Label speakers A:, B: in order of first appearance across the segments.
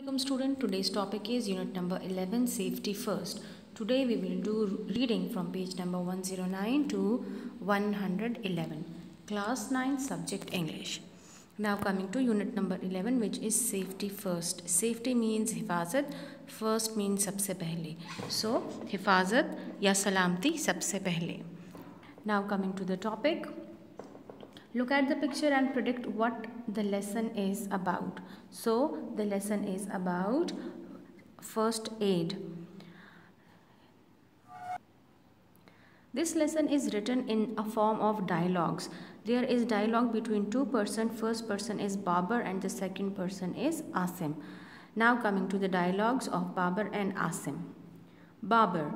A: Welcome student today's topic is unit number 11 safety first today we will do reading from page number 109 to 111 class nine subject English now coming to unit number 11 which is safety first safety means हिफाजत first means सबसे पहले so हिफाजत या सलामती सबसे पहले now coming to the topic Look at the picture and predict what the lesson is about. So, the lesson is about first aid. This lesson is written in a form of dialogues. There is dialogue between two person. First person is Babar and the second person is Asim. Now coming to the dialogues of Babar and Asim. Babar.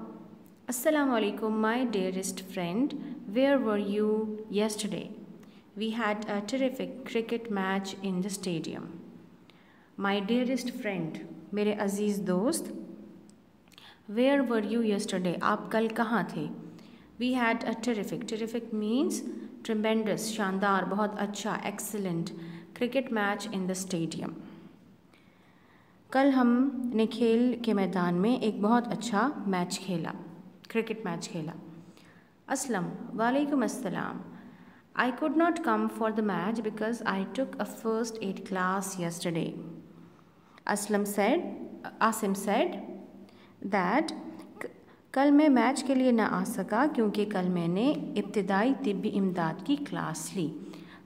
A: Assalamu alaikum my dearest friend. Where were you yesterday? We had a terrific cricket match in the stadium. My dearest friend, मेरे अज़ीज़ दोस्त Where were you yesterday? आप कल कहाँ थे We had a terrific. Terrific means tremendous, शानदार, बहुत अच्छा, excellent cricket match in the stadium. कल हमने खेल के मैदान में एक बहुत अच्छा मैच खेला क्रिकेट मैच खेला असलम वालेकुम अस्सलाम I could not come for the match because I took a first aid class yesterday. Aslam said, Asim said that कल मैं मैच के लिए ना आ सका क्योंकि कल मैंने इब्तदाई तबी इमदाद की क्लास ली।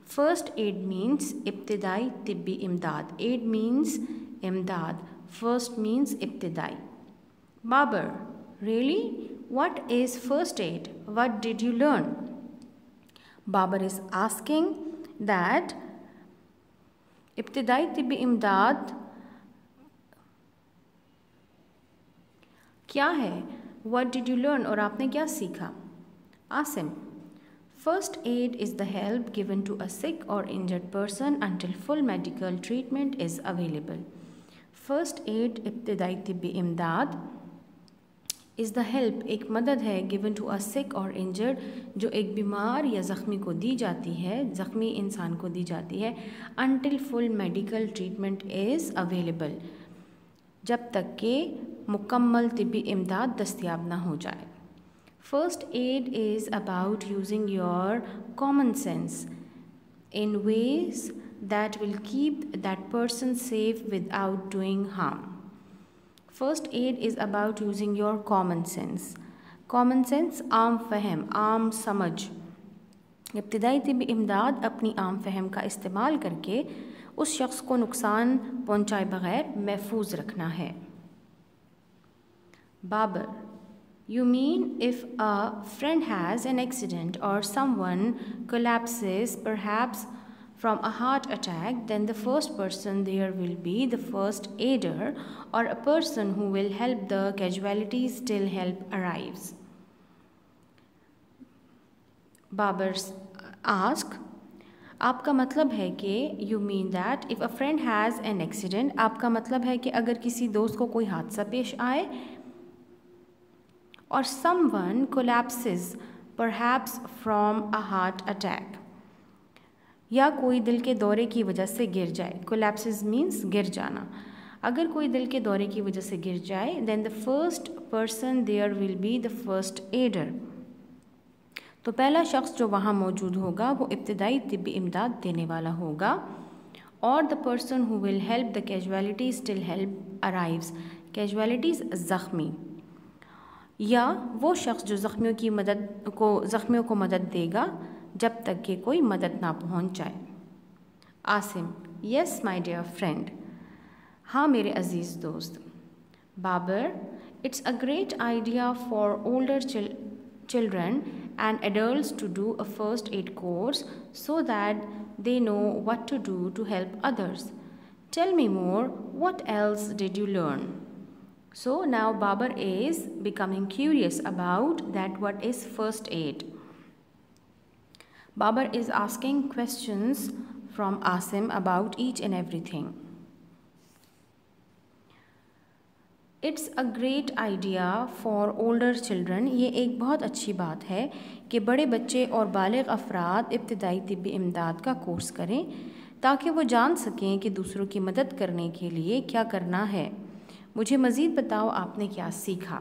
A: फ़र्स्ट एड मीन्स इब्तदाई तबी इमदाद। एड मीन्स इमदाद। फ़र्स्ट मीन्स इब्तदाई। Babar really what is first aid what did you learn Babar is asking that इब्तदाई तिब इमदाद क्या है वट डिड यू लर्न और आपने क्या सीखा Asim first aid is the help given to a sick or injured person until full medical treatment is available first aid इब्तदाई तिबी इमदाद इज़ द हेल्प एक मदद है गिवन टू अ सिक और इंजर्ड जो एक बीमार या ज़ख्मी को दी जाती है, ज़ख्मी इंसान को दी जाती है until full medical treatment is available जब तक कि मुकम्मल तबी इमदाद दस्तियाब ना हो जाए। First aid is about using your common sense in ways that will keep that person safe without doing harm first aid is about using your common sense common sense आम फहम आम समझ इब्तदाई तबी इमदाद अपनी आम फहम का इस्तेमाल करके उस शख्स को नुकसान पहुँचाए बगैर महफूज रखना है Babar you mean if a friend has an accident or someone collapses perhaps from a heart attack, then the first person there will be the first aider or a person who will help the casualties till help arrives. Babers ask, आपका मतलब है कि you mean that if a friend has an accident आपका मतलब है कि अगर किसी दोस्त को कोई हादसा पेश आए और someone collapses perhaps from a heart attack या कोई दिल के दौरे की वजह से गिर जाए। कोलेप्सिस मीन्स गिर जाना। अगर कोई दिल के दौरे की वजह से गिर जाए then the first person there will be the first aider तो पहला शख्स जो वहाँ मौजूद होगा, वो इब्तदाई तबी इमदाद देने वाला होगा। और the person who will help the casualty still help arrives casualties ज़ख्मी। या वो शख्स जो ज़ख्मियों की मदद को ज़ख्मियों को मदद देगा जब तक कि कोई मदद ना पहुँच जाए। Asim yes my dear friend हाँ मेरे अज़ीज़ दोस्त। Babar it's a great idea for older children and adult to do a first aid course so that they know what to do to help others tell me more what else did you learn so now Babar is becoming curious about that what is first aid Babar is asking questions from Asim about each and everything. It's a great idea for older children ये एक बहुत अच्छी बात है कि बड़े बच्चे और बालग अफराद इब्तदाई तिबी इमदाद का कोर्स करें ताकि वो जान सकें कि दूसरों की मदद करने के लिए क्या करना है। मुझे मज़ीद बताओ आपने क्या सीखा।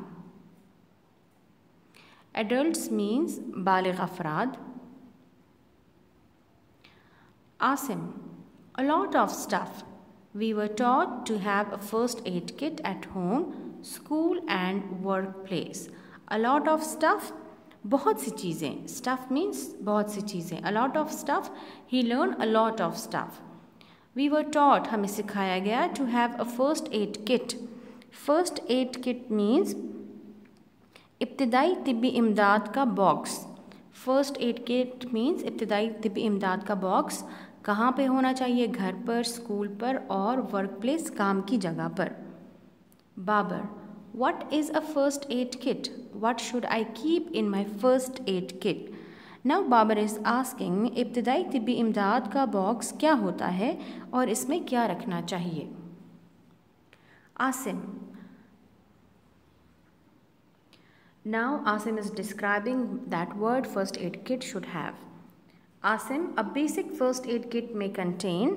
A: एडल्ट मीन्स बालग अफराद। Asim a lot of stuff. We were taught to have a first aid kit at home, school and workplace. A lot of stuff बहुत सी चीज़ें स्टफ़ मीन्स बहुत सी चीज़ें a lot of stuff he learn a lot of stuff we were taught हमें सिखाया गया to have a first aid kit first aid kit means इब्तदाई तिबी इमदाद का box first aid kit means इब्तदाई तिबी इमदाद का बॉक्स कहाँ पे होना चाहिए? घर पर स्कूल पर और वर्क प्लेस काम की जगह पर। Babar what is a first aid kit what should I keep in my first aid kit now Babar is asking इब्तदाई तिबी इमदाद का बॉक्स क्या होता है और इसमें क्या रखना चाहिए? Asim Now, Asim is describing that word first aid kit should have. Asim a basic first aid kit में कंटेन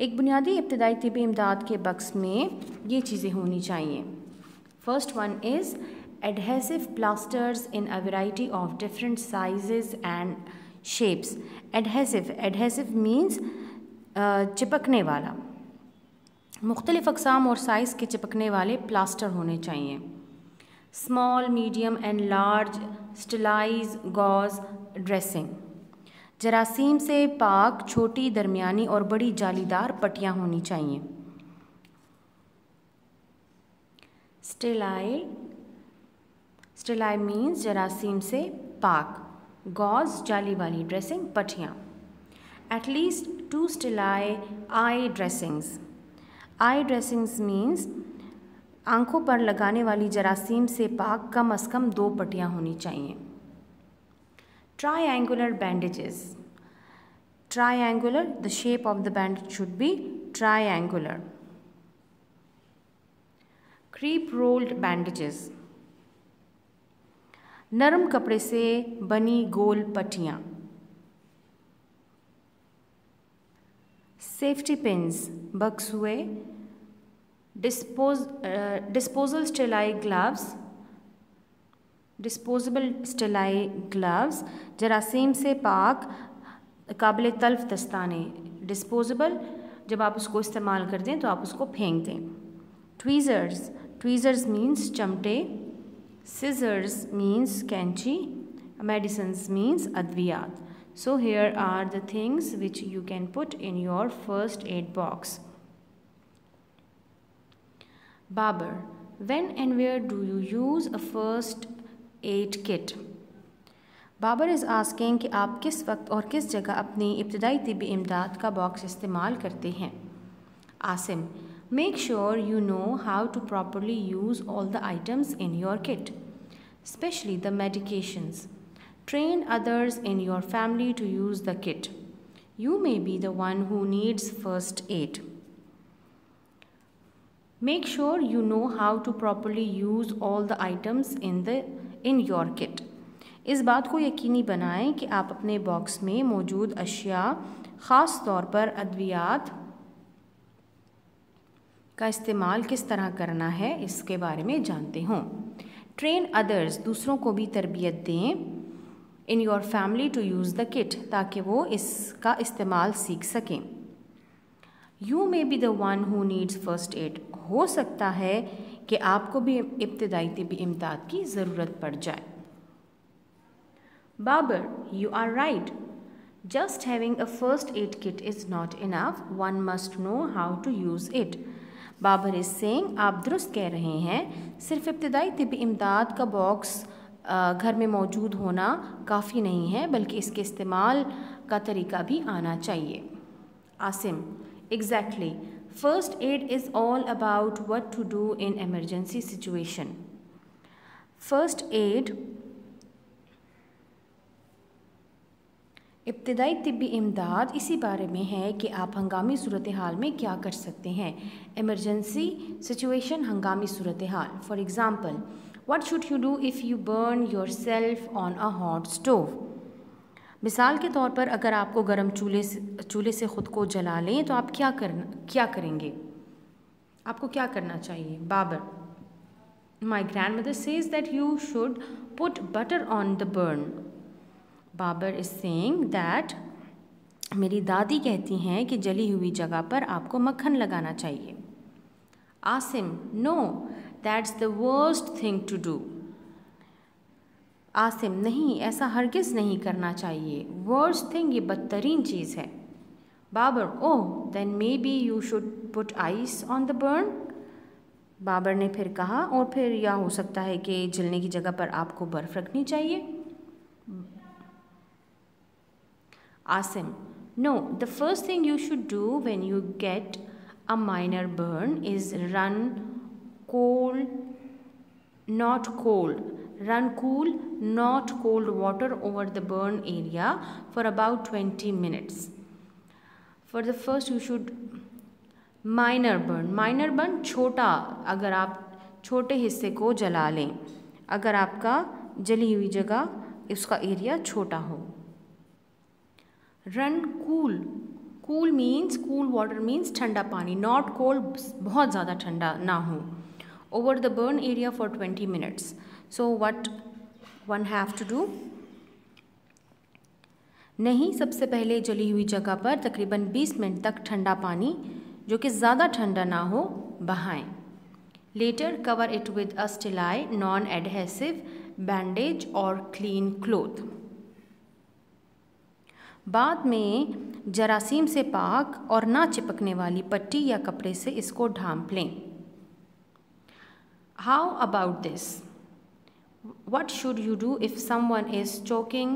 A: एक बुनियादी इब्तदाई तबी इमदाद के बक्स में ये चीज़ें होनी चाहिए। First one is adhesive plasters in a variety of different sizes and shapes adhesive adhesive means चिपकने वाला। मुख्तलिफ़ अकसाम और साइज़ के चिपकने वाले प्लास्टर होने चाहिए। Small medium and large sterilised gauze dressing जरासीम से पाक छोटी, दरमियानी और बड़ी जालीदार पट्टियाँ होनी चाहिए। स्टेलाई स्टेलाई मीन्स जरासीम से पाक गॉज जाली वाली dressing पटियाँ। At least two sterile eye dressings eye dressings means आँखों पर लगाने वाली जरासीम से पाक कम अज़ कम दो पट्टियाँ होनी चाहिए। Triangular bandages triangular the shape of the bandage should be triangular crepe rolled bandages नरम कपड़े से बनी गोल पट्टियाँ safety pins बक्सुए dispose disposal sterile gloves disposable sterile gloves जरासीम से पाक, काबिल तल्फ दस्ताने. डिस्पोजेबल जब आप उसको इस्तेमाल कर दें तो आप उसको फेंक दें. ट्वीज़र्स ट्वीज़र्स मीन्स चमटे. सिजर्स मीन्स कैंची. Medicine means अद्वियात. So here are the things which you can put in your first aid box Babar when and where do you use a first aid kit Babar is asking कि आप किस वक्त और किस जगह अपनी इब्तदाई तबी इमदाद का बॉक्स इस्तेमाल करते हैं। Asim make sure you know how to properly use all the items in your kit specially the medications train others in your family to use the kit you may be the one who needs first aid. Make sure you know how to properly use all the items in the in your kit इस बात को यकीनी बनाएँ कि आप अपने box में मौजूद अशिया, ख़ास तौर पर अद्वियात का इस्तेमाल किस तरह करना है, इसके बारे में जानते हों। ट्रेन अदर्स दूसरों को भी तरबियत दें in your family to use the kit ताकि वो इसका इस्तेमाल सीख सकें। You may be the one who needs first aid हो सकता है कि आपको भी इब्तदाई तबी इमदाद की ज़रूरत पड़ जाए। Babar you are right just having a first aid kit is not enough one must know how to use it Babar is saying आप दुरुस्त कह रहे हैं, सिर्फ़ इब्तदाई तबी इमदाद का बॉक्स घर में मौजूद होना काफ़ी नहीं है, बल्कि इसके इस्तेमाल का तरीका भी आना चाहिए। Asim exactly First aid is all about what to do in emergency situation. First aid इब्तदाई तिबी इमदाद इसी बारे में है कि आप हंगामी सूरत हाल में क्या कर सकते हैं एमरजेंसी सिचुएशन हंगामी सूरत हाल for example what should you do if you burn yourself on a hot stove मिसाल के तौर पर अगर आपको गर्म चूल्हे से चूल्हे से ख़ुद को जला लें तो आप क्या करना क्या करेंगे? आपको क्या करना चाहिए? Babar. My grandmother says that you should put butter on the burn Babar is saying that मेरी दादी कहती हैं कि जली हुई जगह पर आपको मक्खन लगाना चाहिए। Asim no that's the worst thing to do Asim, नहीं, ऐसा हरगिज़ नहीं करना चाहिए। वर्स्ट थिंग ये बदतरीन चीज़ है। Babar oh then maybe you should put ice on the burn Babar ने फिर कहा, और फिर यह हो सकता है कि जलने की जगह पर आपको बर्फ़ रखनी चाहिए। Asim no the first thing you should do when you get a minor burn is run cold not cold Run cool, not cold water over the burn area for about 20 minutes. For the first, you should minor burn minor burn छोटा अगर आप छोटे हिस्से को जला लें। अगर आपका जली हुई जगह इसका एरिया छोटा हो। Run cool cool means cool water means ठंडा पानी नॉट कोल्ड बहुत ज़्यादा ठंडा ना हो। Over the burn area for twenty minutes so what one have to do नहीं, सबसे पहले जली हुई जगह पर तकरीबन 20 मिनट तक ठंडा पानी, जो कि ज़्यादा ठंडा ना हो, बहाएँ। Later cover it with a sterile non adhesive bandage or clean cloth बाद में जरासीम से पाक और ना चिपकने वाली पट्टी या कपड़े से इसको ढांप लें। How about this what should you do if someone is choking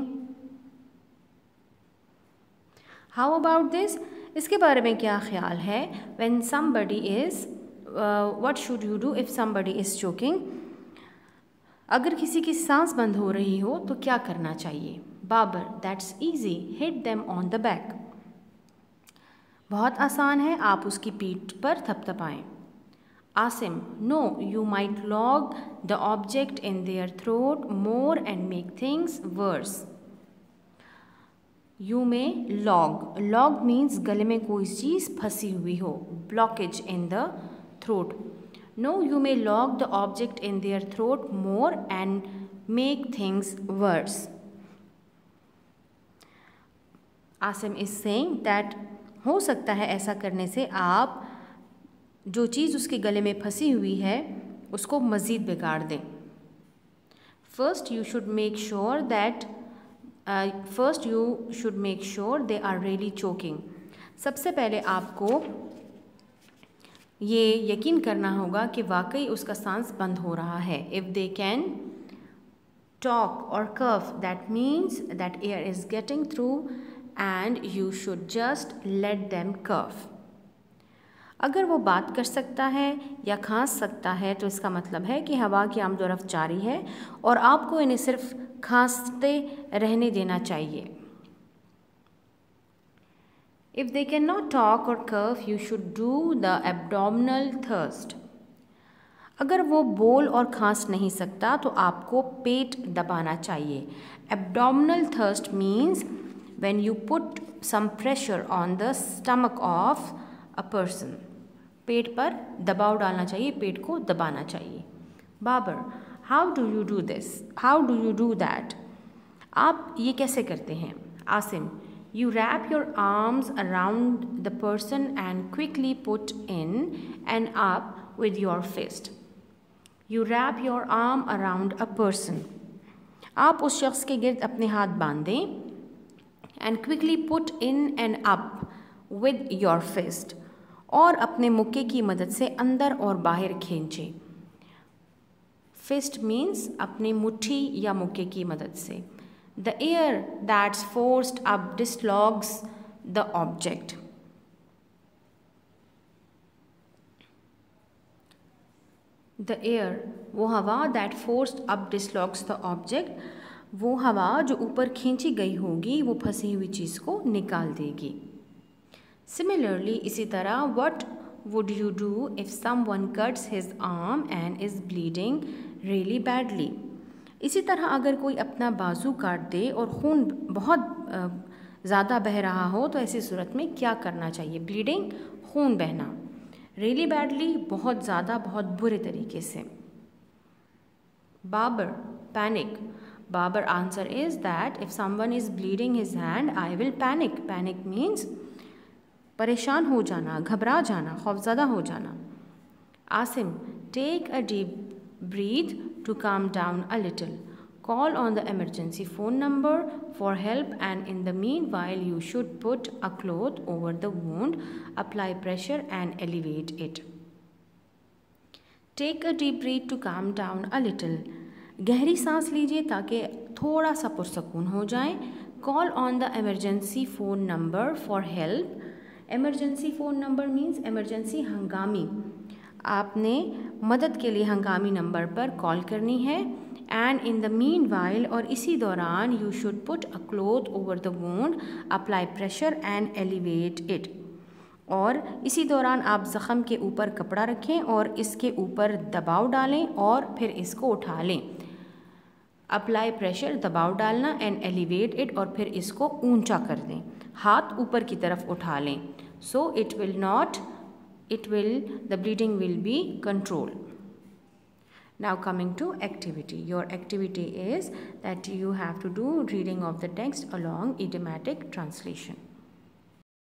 A: how about this इसके बारे में क्या ख्याल है when somebody is uh, what should you do if somebody is choking अगर किसी की सांस बंद हो रही हो तो क्या करना चाहिए Babar that's easy hit them on the back बहुत आसान है आप उसकी पीठ पर थपथपाएँ Asim, no, you might log the object in their throat more and make things worse. You may log. Log means गले में कोई चीज़ फंसी हुई हो blockage in the throat. No, you may log the object in their throat more and make things worse. Asim is saying that हो सकता है ऐसा करने से आप जो चीज़ उसके गले में फंसी हुई है, उसको मज़ीद बिगाड़ दें। First you should make sure that first you should make sure they are really choking सबसे पहले आपको ये यकीन करना होगा कि वाकई उसका सांस बंद हो रहा है। If they can talk or cough that means that air is getting through and you should just let them cough अगर वो बात कर सकता है या खांस सकता है तो इसका मतलब है कि हवा की आमदोरफ़ जारी है और आपको इन्हें सिर्फ़ खांसते रहने देना चाहिए। If they can not talk or curve you should do the abdominal thrust अगर वो बोल और खांस नहीं सकता तो आपको पेट दबाना चाहिए। Abdominal thrust means when you put some pressure on the stomach of a person पेट पर दबाव डालना चाहिए, पेट को दबाना चाहिए। Babar how do you do this how do you do that आप ये कैसे करते हैं? Asim you wrap your arms around the person and quickly put in and up with your fist you wrap your arm around a person आप उस शख्स के गिर्द अपने हाथ बांधें and quickly put in and up with your fist और अपने मुक्के की मदद से अंदर और बाहर खींचे। फिस्ट मीन्स अपनी मुट्ठी या मुक्के की मदद से। The air that's forced up dislodges the object the air वो हवा that forced up dislodges the object वो हवा जो ऊपर खींची गई होगी, वो फंसी हुई चीज़ को निकाल देगी। सिमिलरली इसी तरह would you do if someone cuts his arm and is bleeding really badly इसी तरह, अगर कोई अपना बाजू काट दे और खून बहुत ज़्यादा बह रहा हो तो ऐसी सूरत में क्या करना चाहिए? ब्लीडिंग खून बहना। रियली बैडली बहुत ज़्यादा, बहुत बुरे तरीके से। Babar panic Babar answer is that if someone is bleeding his hand I will panic panic means परेशान हो जाना, घबरा जाना, खौफजदा हो जाना। Asim take a deep breath to calm down a little call on the emergency phone number for help and in the meanwhile you should put a cloth over the wound apply pressure and elevate it take a deep breath to calm down a little गहरी सांस लीजिए ताकि थोड़ा सा पुरसकून हो जाए। Call on the emergency phone number for help emergency phone number means emergency हंगामी। आपने मदद के लिए हंगामी नंबर पर कॉल करनी है। And in the meanwhile और इसी दौरान you should put a cloth over the wound apply pressure and elevate it और इसी दौरान आप ज़ख़म के ऊपर कपड़ा रखें और इसके ऊपर दबाव डालें और फिर इसको उठा लें। अप्लाई प्रेशर दबाव डालना एंड एलिवेट इट और फिर इसको ऊँचा कर दें। हाथ ऊपर की तरफ उठा लें so it will not it will the bleeding will be control Now coming to activity. Your activity is that you have to do reading of the text along idiomatic translation.